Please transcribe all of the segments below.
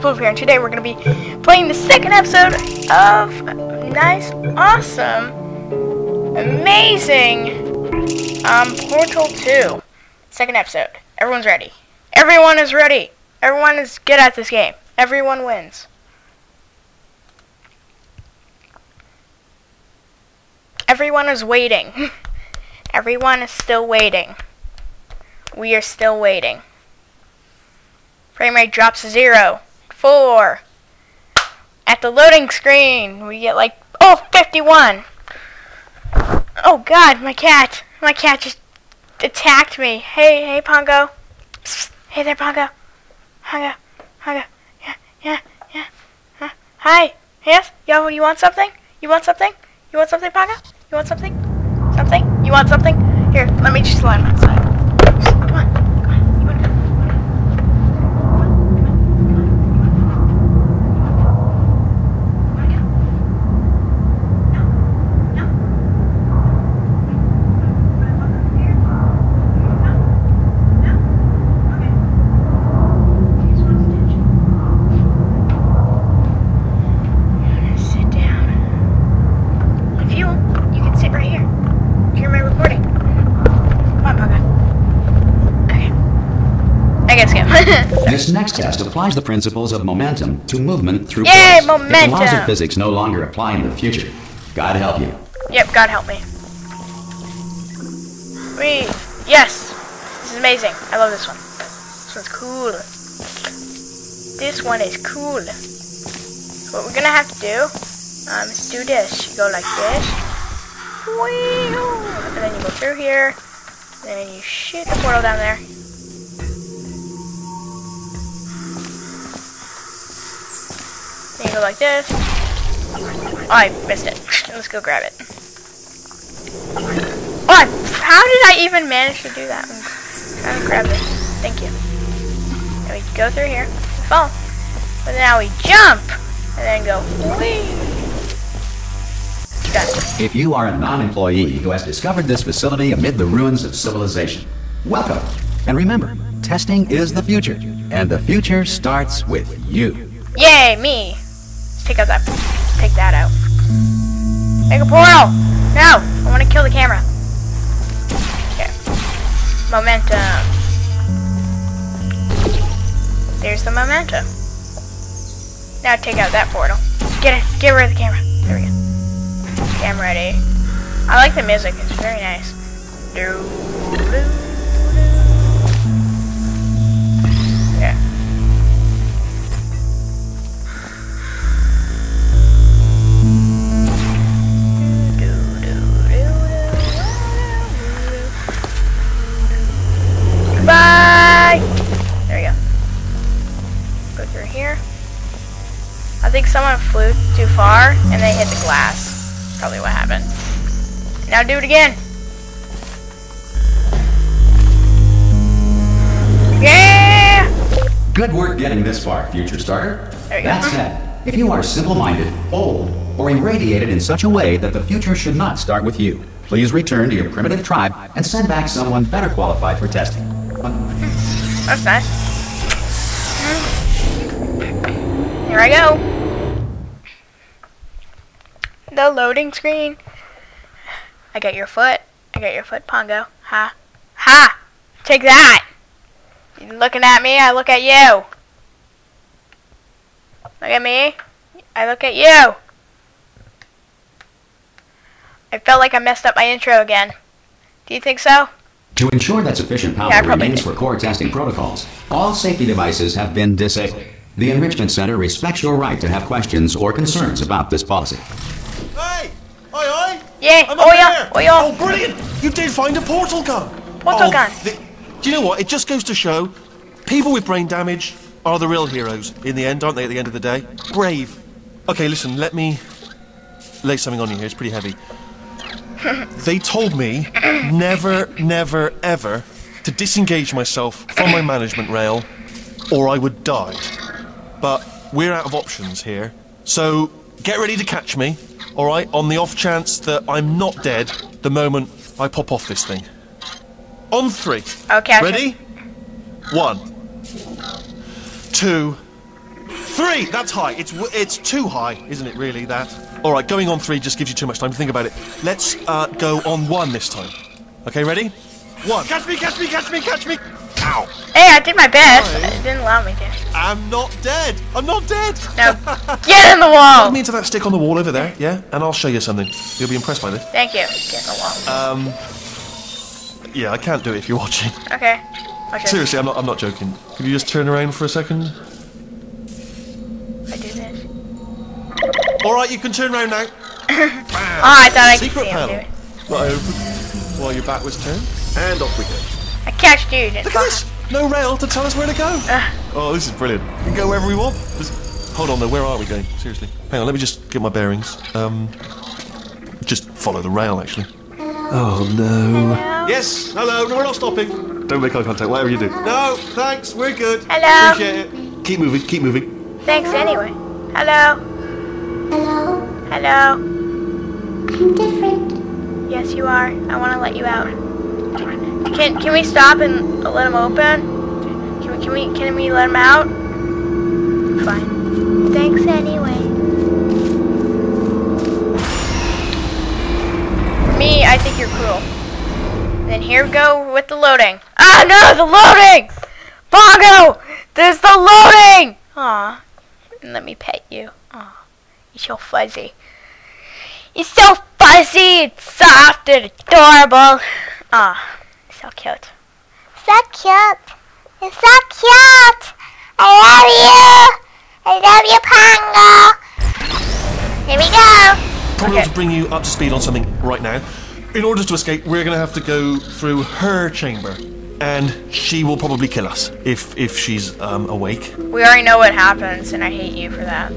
Poof here, and today we're going to be playing the second episode of Nice, Awesome, Amazing um, Portal 2. Second episode. Everyone's ready. Everyone is ready. Everyone is good at this game. Everyone wins. Everyone is waiting. Everyone is still waiting. We are still waiting. Frame rate drops to zero. Four. At the loading screen, we get like, oh, 51. Oh god, my cat. My cat just attacked me. Hey, hey, Pongo. Hey there, Pongo. Pongo. Pongo. Yeah, yeah, yeah. Huh? Hi. Yes? Yo, you want something? You want something? You want something, Pongo? You want something? Something? You want something? Here, let me just slide him outside. Come on, come on. You wanna go? Sit down. If you want, you can sit right here. Hear my recording. Come on, Papa. Okay. I guess go. This next test applies the principles of momentum to movement through Yay, force. If the laws of physics no longer apply in the future, God help you. yep, God help me. We yes. This is amazing. I love this one. This one's cool. This one is cool. What we're gonna have to do, um, is do this. You go like this. Whee! And then you go through here. And then you shoot the portal down there. Then you go like this. Oh, I missed it. Let's go grab it. Oh, I- how did I even manage to do that? I'm trying to grab this. Thank you. And we go through here. We fall. But now we jump. And then go. Whee! If you are a non-employee who has discovered this facility amid the ruins of civilization, welcome. And remember, testing is the future, and the future starts with you. Yay, me. Take out that. Take that out. Make a portal. No, I want to kill the camera. Okay. Momentum. There's the momentum. Now take out that portal. Get it. Get rid of the camera. There we go. Okay, I'm ready. I like the music. It's very nice. Do. I think someone flew too far and they hit the glass. Probably what happened. Now do it again. Yeah! Good work getting this far, future starter. There you go. That said, if you are simple-minded, old, or irradiated in such a way that the future should not start with you, please return to your primitive tribe and send back someone better qualified for testing. Hmm. That's nice. Hmm. Here I go. The loading screen. I got your foot. I got your foot, Pongo. Ha. Ha! Take that! You looking at me, I look at you. Look at me. I look at you. I felt like I messed up my intro again. Do you think so? To ensure that sufficient power Yeah, remains did. for core testing protocols, all safety devices have been disabled. The Enrichment Center respects your right to have questions or concerns about this policy. Oi, oi! Yeah, I'm oh yeah, oh yeah. Oh, brilliant! You did find a portal gun! Portal oh, gun. the- do you know what? It just goes to show people with brain damage are the real heroes in the end, aren't they, at the end of the day? Brave. Okay, listen, let me lay something on you here. It's pretty heavy. they told me never, never, ever to disengage myself from my management rail or I would die. But we're out of options here. So get ready to catch me, alright, on the off chance that I'm not dead the moment I pop off this thing. On three. I'll catch Ready? him. One, two, Three! That's high. It's it's too high, isn't it, really, that? Alright, going on three just gives you too much time to think about it. Let's uh, go on one this time. Okay, ready? One. Catch me, catch me, catch me, catch me! Ow! Hey, I did my best. Sorry. It didn't allow me to. I'm not dead! I'm not dead! Now, get in the wall! Put me into that stick on the wall over there, yeah? And I'll show you something. You'll be impressed by this. Thank you. Get in the wall. Um. Yeah, I can't do it if you're watching. Okay. Watch. Seriously, I'm not, I'm not joking. Could you just turn around for a second? I do this. Alright, you can turn around now. Oh, I thought I could Secret see him do panel. it. Not open. While your back was turned. And off we go. I catched you. Didn't Look at this! No rail to tell us where to go. oh, this is brilliant. We can go wherever we want. Just- hold on though, where are we going? Seriously. Hang on, let me just get my bearings. Um, just follow the rail, actually. Oh no. Yes. Hello. No, we're not stopping. Don't make eye contact. Whatever you do. No. Thanks. We're good. Hello. Appreciate it. Keep moving. Keep moving. Thanks anyway. Hello. Hello, Hello. I'm different. Yes, you are. I want to let you out. Can can we stop and let him open? Can we can we can we let him out? Fine. Thanks anyway. Me, I think you're cruel. Then here we go with the loading. Ah no, the loading! Bongo! There's the loading! Aw. Let me pet you. Aw. You're so fuzzy. You're so fuzzy and soft and adorable. Ah, so cute. So cute. You're so cute. I love you. I love you, Pongo. Here we go. Probably Okay. to bring you up to speed on something right now. In order to escape, we're going to have to go through her chamber, and she will probably kill us if if she's um, awake. We already know what happens, and I hate you for that.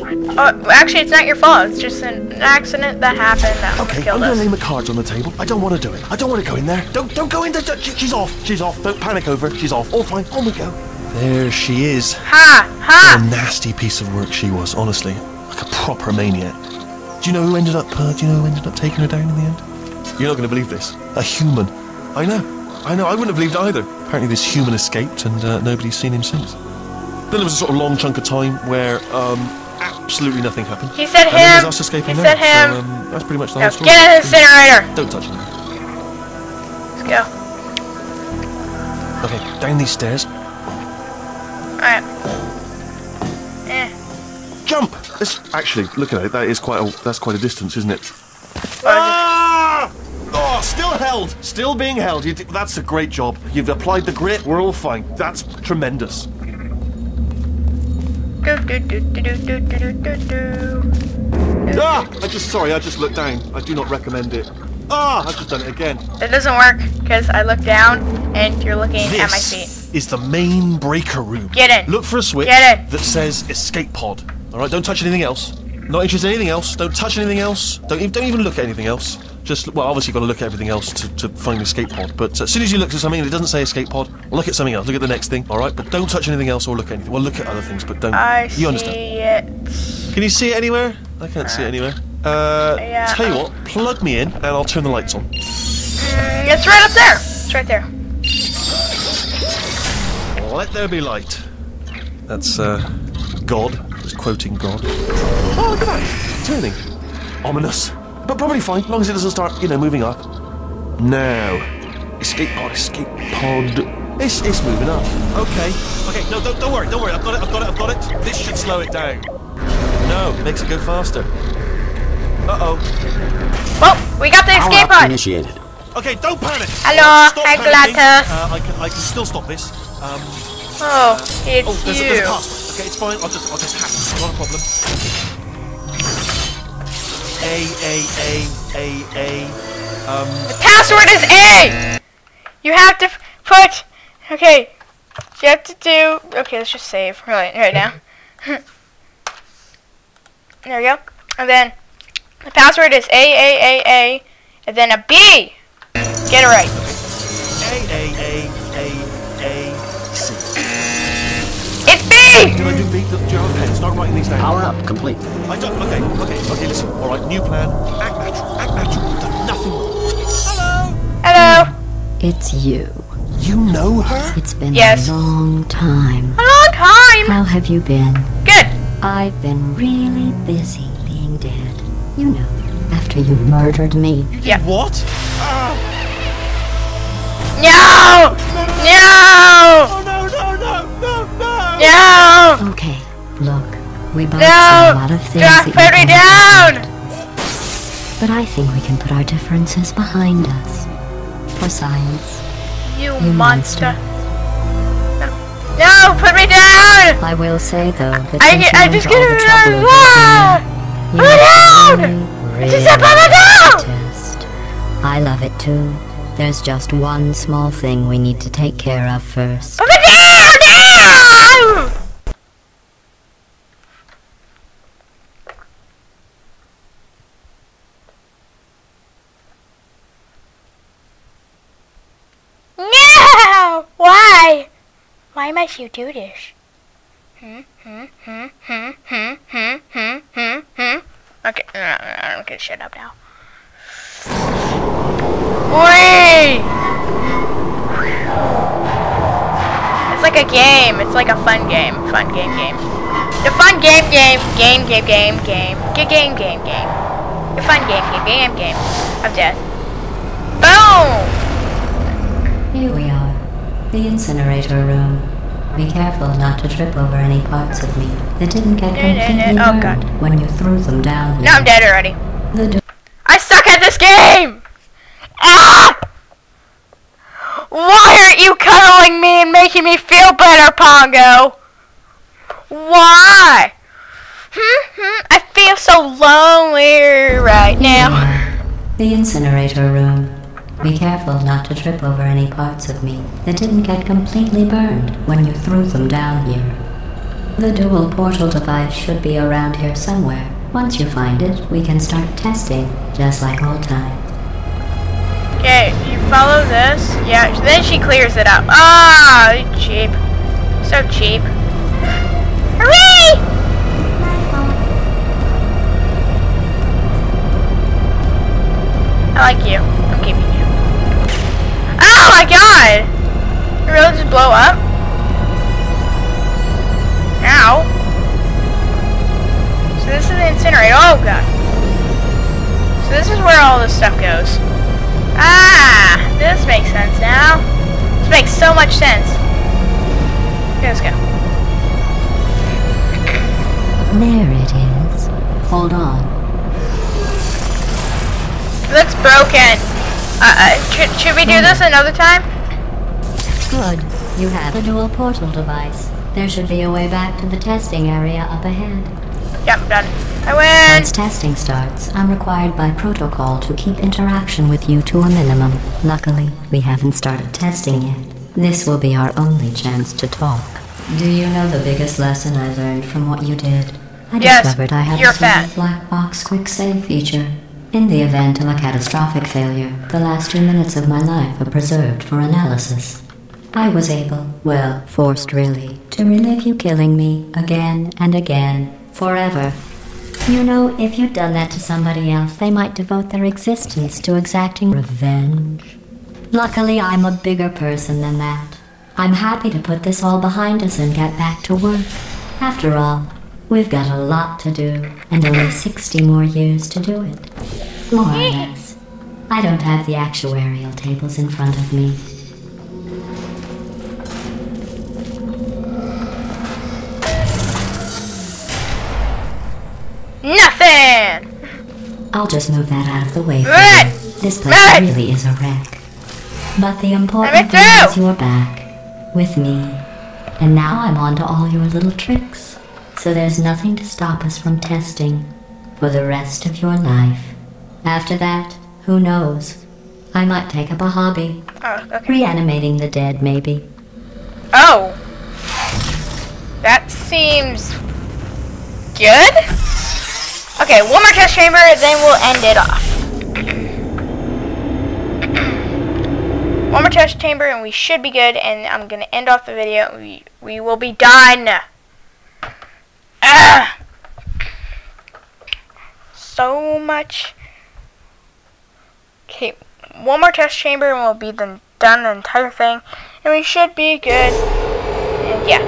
Oh, actually, it's not your fault. It's just an, accident that happened that Okay, I'm killed going to lay us. my cards on the table. I don't want to do it. I don't want to go in there. Don't don't go in there. She- She's off. She's off. Don't panic over. it. She's off. All fine. On we go. There she is. Ha! ha! What a nasty piece of work she was. Honestly, like a proper maniac. Do you know who ended up? Uh, do you know who ended up taking her down in the end? You're not going to believe this. A human. I know. I know. I wouldn't have believed either. Apparently, this human escaped, and uh, nobody's seen him since. Then there was a sort of long chunk of time where um, absolutely nothing happened. He said and then there's him. us escaping He now. said him. So, um, that's pretty much the Now whole story. get in the incinerator. Don't touch him. Let's go. Okay, down these stairs. Alright. Eh. Jump! This, actually, look at it. That is quite a that's quite a distance, isn't it? Ah! Oh, still held. Still being held. You did, that's a great job. You've applied the grit. We're all fine. That's tremendous. Ah! I just sorry, I just looked down. I do not recommend it. Ah! I've just done it again. It doesn't work because I look down and you're looking this at my feet. Is the main breaker room. Get in. Look for a switch Get it. that says escape pod. Alright, don't touch anything else. Not interested in anything else. Don't touch anything else. Don't even, don't even look at anything else. Just well, obviously you've got to look at everything else to, to find the escape pod. But as soon as you look at something and it doesn't say escape pod, look at something else. Look at the next thing. All right. But don't touch anything else or look at anything. Well, look at other things, but don't. I you understand? see it. Can you see it anywhere? I can't see it anywhere. Uh, Yeah. tell you what, plug me in and I'll turn the lights on. Mm, it's right up there. It's right there. Let there be light. That's uh, God. Just quoting God. Oh, look at that! Turning. Ominous. But probably fine, as long as it doesn't start, you know, moving up. Now. Escape pod, escape pod. It's, it's moving up. Okay. Okay, no, don't, don't worry, don't worry. I've got it, I've got it, I've got it. This should slow it down. No, makes it go faster. Uh-oh. Oh, we got the Power escape pod. initiated. Okay, don't panic. Hello, Stop hi, panicking. Uh, I can, I can still stop this. Um, Oh, it's oh, there's a, you. there's a password. Okay, it's fine. I'll just, I'll just hack. Not a problem. A A A A A. Um, The Password is A. You have to put. Okay. You have to do. Okay, let's just save right right now. there we go. And then the password is A A A A, and then a B. Get it right. It's Did I do B? Do you have a pen? Start writing these down. Power up complete. I don't. Okay, okay, okay. Listen. All right. New plan. Act natural. Act natural. You've done nothing wrong. Hello. Hello. It's you. You know her? It's been Yes. a long time. A long time. How have you been? Good. I've been really busy being dead. You know, after you murdered me. Yeah. What? No! No! Oh no no no no no! No! Okay, look, we both No! a lot of things Just that you put me can't down! avoid. But I think we can put our differences behind us. For science. You, You monster. monster. No, put me down! I will say though that I since get- you I just to all get the it trouble of! Put me down! you really, just put me down! really test. I love it too. There's just one small thing we need to take care of first. Put me down! Down! No! Why? Why must you do this? Hmm, hmm, hmm, hmm, hmm, hmm, hmm, hmm, hmm. Okay, no, no, no, I'm gonna shut up now. Wait! It's like a game. It's like a fun game. Fun game game. The fun game game game game game game game game game game. The fun game game game game of death. Boom! Here we are. The incinerator room. Be careful not to trip over any parts of me that didn't get completely Oh, God. when you threw them down No. I'm dead already. I suck at this game! Ah! Why aren't you cuddling me and making me feel better, Pongo? Why? Hmm, hmm, I feel so lonely right now. The incinerator room. Be careful not to trip over any parts of me that didn't get completely burned when you threw them down here. The dual portal device should be around here somewhere. Once you find it, we can start testing, just like old times. Okay, you follow this. Yeah, then she clears it up. Ah, cheap. So cheap. Hooray! I like you. Oh my god! You really just blow up? Ow. So this is the incinerator. Oh god. So this is where all this stuff goes. Ah, this makes sense now. This makes so much sense. Okay, let's go. There it is. Hold on. It looks broken. Uh, uh should, should we do this another time? Good. You have a dual portal device. There should be a way back to the testing area up ahead. Yep, done. I win. Once testing starts, I'm required by protocol to keep interaction with you to a minimum. Luckily, we haven't started testing yet. This will be our only chance to talk. Do you know the biggest lesson I learned from what you did? I Yes, discovered I have a fat. black box quick save feature. In the event of a catastrophic failure, the last two minutes of my life are preserved for analysis. I was able, well, forced really, to relive you killing me again and again, forever. You know, if you'd done that to somebody else, they might devote their existence to exacting revenge. Luckily, I'm a bigger person than that. I'm happy to put this all behind us and get back to work. After all, we've got a lot to do, and only 60 more years to do it. More or less. I don't have the actuarial tables in front of me. Nothing. I'll just move that out of the way for you. This place really is a wreck. But the important thing is you're back. With me. And now I'm on to all your little tricks. So there's nothing to stop us from testing. For the rest of your life. After that, who knows? I might take up a hobby. Oh, okay. Reanimating the dead, maybe. Oh. That seems good. Okay, one more test chamber, then we'll end it off. one more test chamber, and we should be good. And I'm gonna end off the video. We we will be done. So much. Okay, one more test chamber, and we'll be the, done the entire thing, and we should be good. And yeah.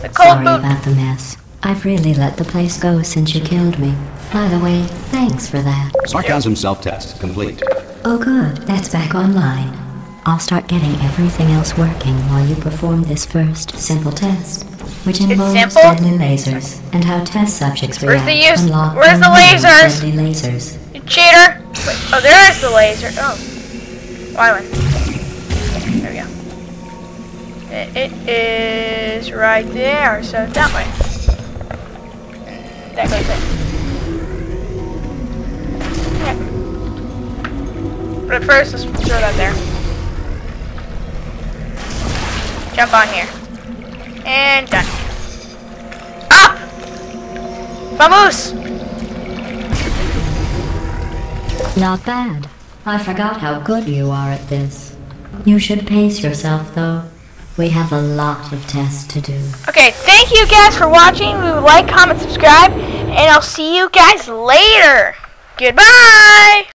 cold Sorry boot. about the mess. I've really let the place go since you killed me. By the way, thanks for that. Sarcasm self-test complete. Oh good, that's back online. I'll start getting everything else working while you perform this first simple test, which involves simple? deadly lasers and how test subjects Where's react the use- where's in the a room with lasers? Deadly lasers. You cheater! Wait, oh, there is the laser. Oh. Why one? There we go. It, it is right there, so that way. That goes. Yeah. But first, let's throw that there. Jump on here. And done. Up! Vamos! Not bad. I forgot how good you are at this. You should pace yourself, though. We have a lot of tests to do. Okay, thank you guys for watching. We would like, comment, subscribe, and I'll see you guys later. Goodbye!